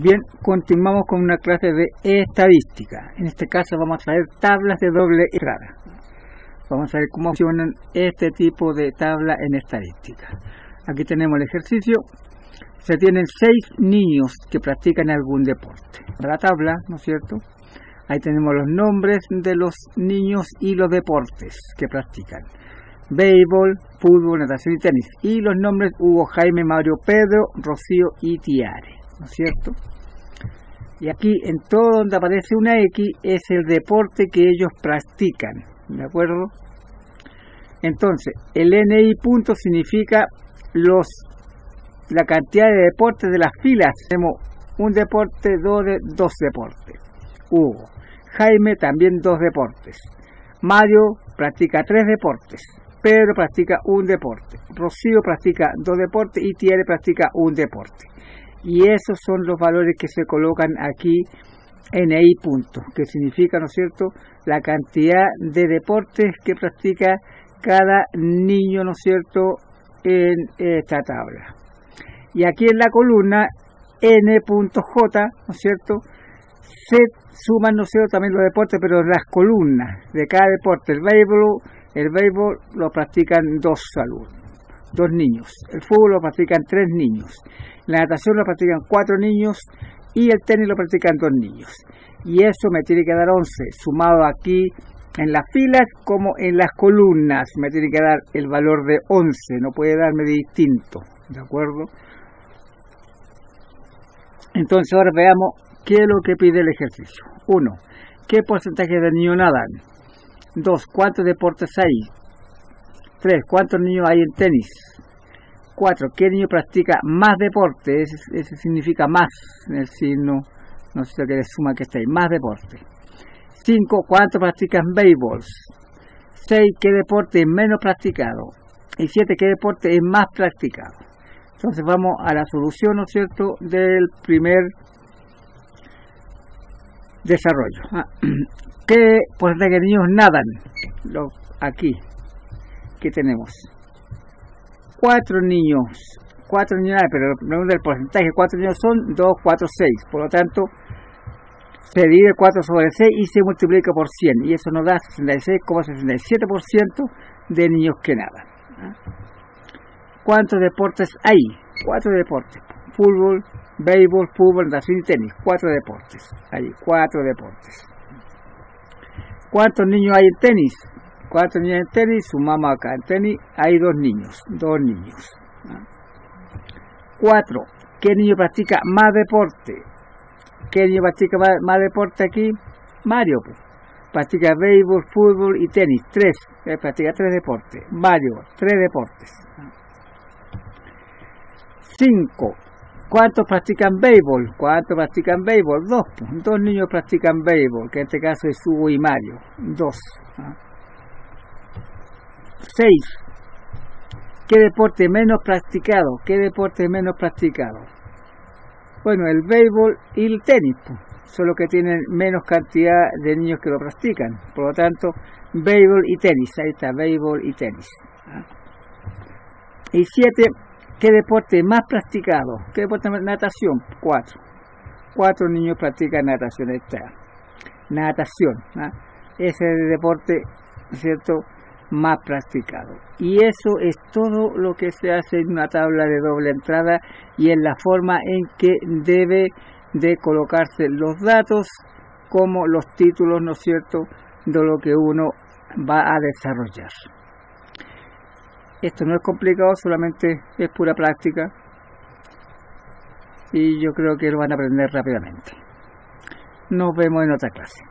Bien, continuamos con una clase de estadística. En este caso vamos a ver tablas de doble entrada. Vamos a ver cómo funcionan este tipo de tabla en estadística. Aquí tenemos el ejercicio. Se tienen seis niños que practican algún deporte. La tabla, ¿no es cierto? Ahí tenemos los nombres de los niños y los deportes que practican. Béisbol, fútbol, natación y tenis. Y los nombres Hugo, Jaime, Mario, Pedro, Rocío y Tiare. ¿No es cierto? Y aquí en todo donde aparece una X es el deporte que ellos practican, ¿de acuerdo? Entonces, el NI punto significa los la cantidad de deportes de las filas. Tenemos un deporte, dos, dos deportes. Hugo. Jaime también dos deportes. Mario practica tres deportes. Pedro practica un deporte. Rocío practica dos deportes y Thierry practica un deporte y esos son los valores que se colocan aquí en I punto, que significa, ¿no es cierto?, la cantidad de deportes que practica cada niño, ¿no es cierto?, en esta tabla. Y aquí en la columna N.J, ¿no cierto?, se suman, ¿no es también los deportes, pero las columnas de cada deporte. El béisbol, el béisbol lo practican dos alumnos, dos niños. El fútbol lo practican tres niños. La natación lo practican cuatro niños y el tenis lo practican dos niños. Y eso me tiene que dar 11, sumado aquí en las filas como en las columnas. Me tiene que dar el valor de 11, no puede darme de distinto. ¿De acuerdo? Entonces ahora veamos qué es lo que pide el ejercicio. 1. ¿Qué porcentaje de niños nadan? 2. ¿Cuántos deportes hay? 3. ¿Cuántos niños hay en tenis? 4. ¿Qué niño practica más deporte? Ese, significa más en el signo, no sé qué suma que está ahí, más deporte. 5. ¿Cuánto practican béisbol? 6. ¿Qué deporte es menos practicado? Y 7. ¿Qué deporte es más practicado? Entonces vamos a la solución, ¿no es cierto?, del primer desarrollo. Ah, ¿Qué porcentaje de niños nadan? aquí, ¿qué tenemos? cuatro niños, cuatro niños, pero pregunta el porcentaje, cuatro niños son 2, 4, 6, por lo tanto se divide 4 sobre 6 y se multiplica por 100 y eso nos da 66,67% de niños que nadan. ¿ah? ¿Cuántos deportes hay? Cuatro deportes. Fútbol, béisbol, fútbol, natación y tenis. Cuatro deportes. Hay cuatro deportes. ¿Cuántos niños hay en tenis? Cuatro niños en tenis, sumamos acá. En tenis hay dos niños, dos niños. Cuatro, ¿qué niño practica más deporte? ¿Qué niño practica más, deporte aquí? Mario, pues. Practica béisbol, fútbol y tenis. Tres, eh, practica tres deportes. Mario, tres deportes. Cinco, ¿Cuántos practican béisbol? ¿Cuántos practican béisbol? Dos. Pues. Dos niños practican béisbol, que en este caso es Hugo y Mario. Dos. 6. ¿Qué deporte menos practicado? ¿Qué deporte menos practicado? Bueno, el béisbol y el tenis, solo que tienen menos cantidad de niños que lo practican. Por lo tanto, béisbol y tenis. Ahí está, béisbol y tenis. Y 7. ¿Qué deporte más practicado? ¿Qué deporte más? Natación. 4. Cuatro niños practican natación. Ahí está. Natación. ¿ah? Ese es el deporte, ¿cierto? Más practicado. Y eso es todo lo que se hace en una tabla de doble entrada y en la forma en que debe de colocarse los datos como los títulos, ¿no es cierto?, de lo que uno va a desarrollar. Esto no es complicado, solamente es pura práctica y yo creo que lo van a aprender rápidamente. Nos vemos en otra clase.